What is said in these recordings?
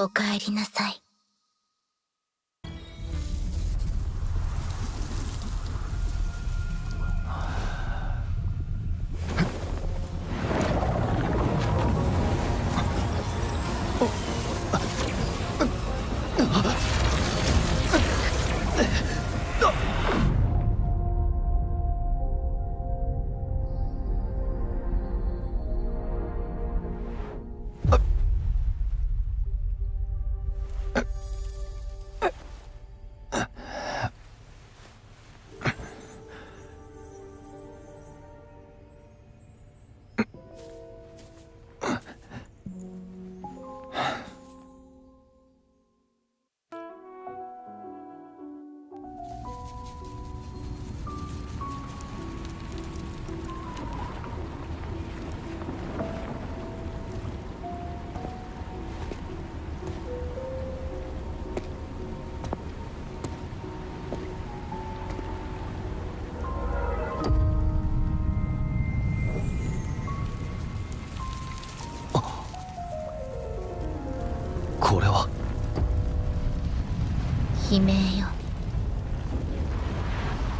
おかえりなさい。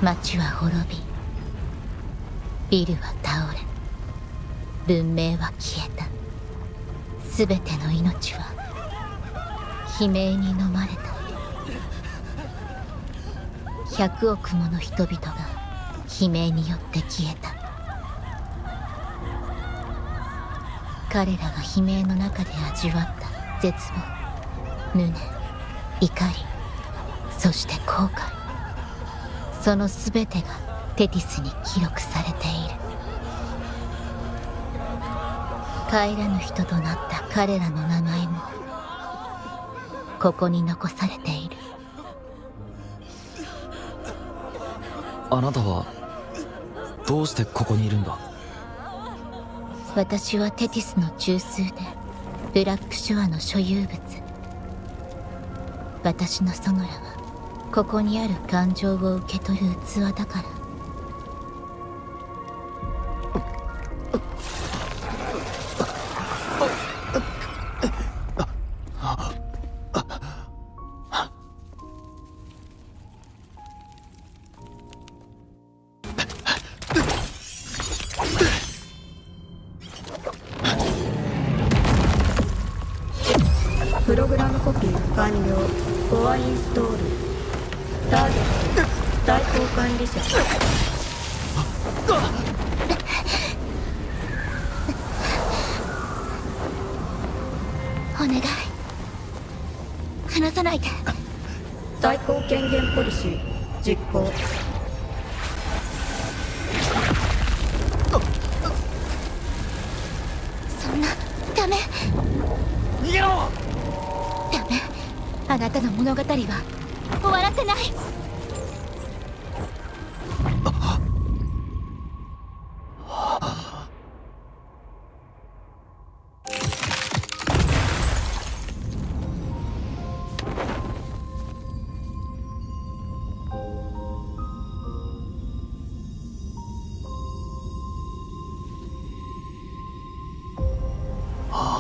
町は滅びビルは倒れ文明は消えた。全ての命は悲鳴に飲まれた。100億もの人々が悲鳴によって消えた。彼らが悲鳴の中で味わった絶望無念怒りそして後悔。その全てがテティスに記録されている。帰らぬ人となった彼らの名前もここに残されている。あなたはどうしてここにいるんだ？私はテティスの中枢でブラックショアの所有物。私のソノラはここにある感情を受け取る器だから。プログラムコピー完了。コアインストール。ターゲット代行管理者。お願い。離さないで。代行権限ポリシー実行。そんなダメ。逃げろ！ダメ。あなたの物語はらせない。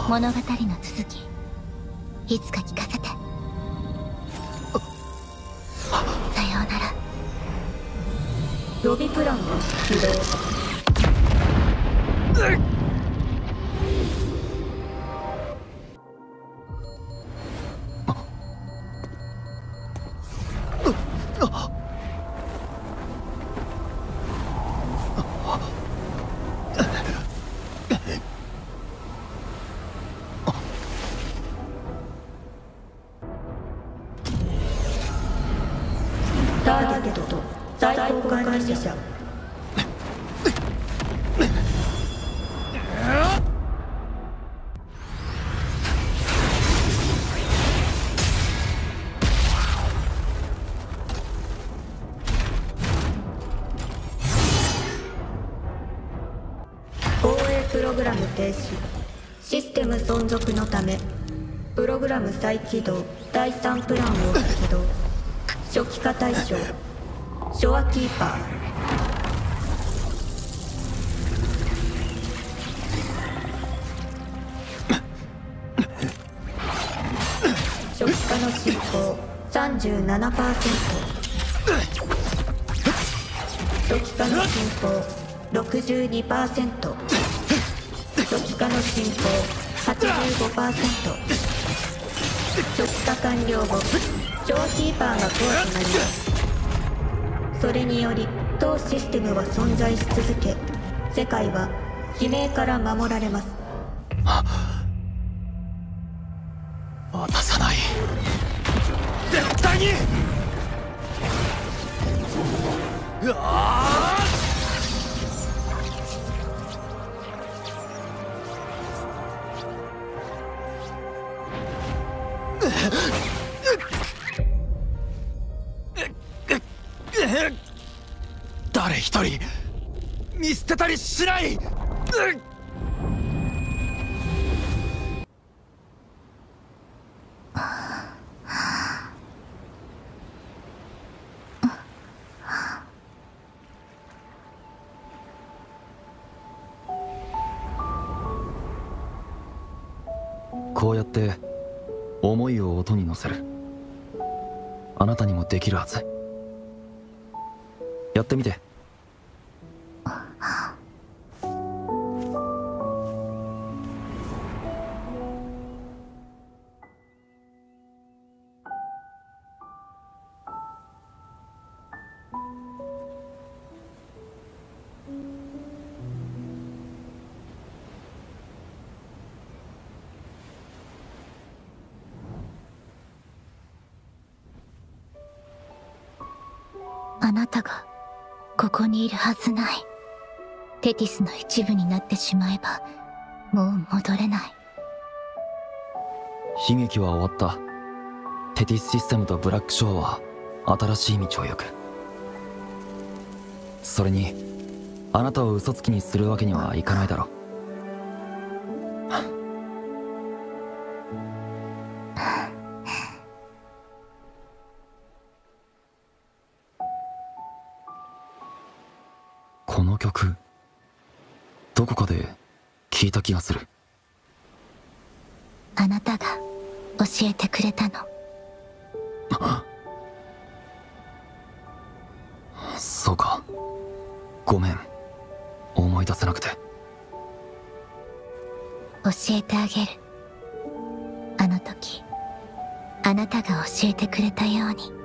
物語の続きいつか聞かせて予備プラン。が起動ターゲットと。代行管理者攻ログラム停止。システム存続のためプログラム再起動。第3プランを起動。初期化対象。ショアキーパー。初期化の進行。37%初期化の進行。62%初期化の進行。85%初期化完了後ショアキーパーがコアとなります。それにより当システムは存在し続け世界は悲鳴から守られます。渡さない。絶対に!うわてたりしない！うんこうやって思いを音に乗せる。あなたにもできるはず。やってみて。あなたがここにいるはずない。テティスの一部になってしまえばもう戻れない。悲劇は終わった。テティスシステムとブラックショーは新しい道を行く。それにあなたを嘘つきにするわけにはいかないだろう。この曲どこかで聞いた気がする。あなたが教えてくれたの。そうか。ごめん。思い出せなくて。教えてあげる。あの時あなたが教えてくれたように